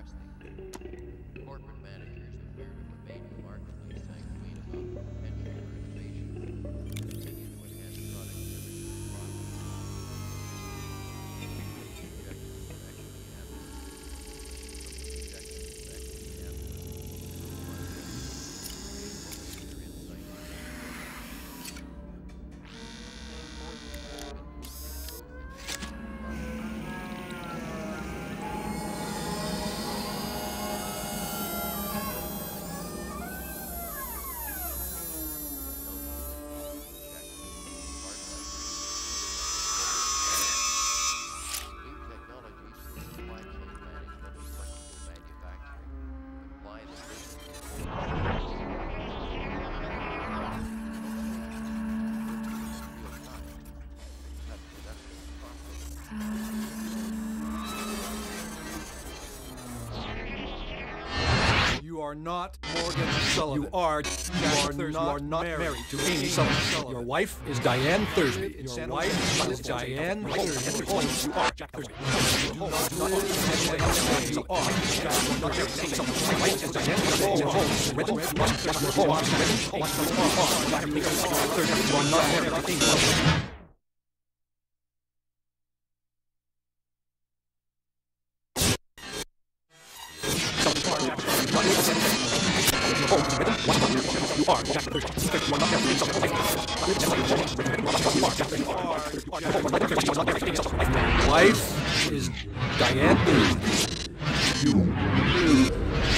trusting. Corporate managers if a major marketplace sang queen about You are not Morgan Sullivan. You are, you are, not, you are not married, to Amy Sullivan. Your wife is Diane Thursby. Your wife is Diane Thursby. You are Jack Thursby. You do not not You are Jack Thursby. Your wife is Diane Thursby. Your home is rental. Your home is rental. You are Jack Thursby. You are not married to Amy Sullivan. Wife is Diane. You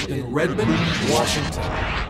in Redmond, Washington.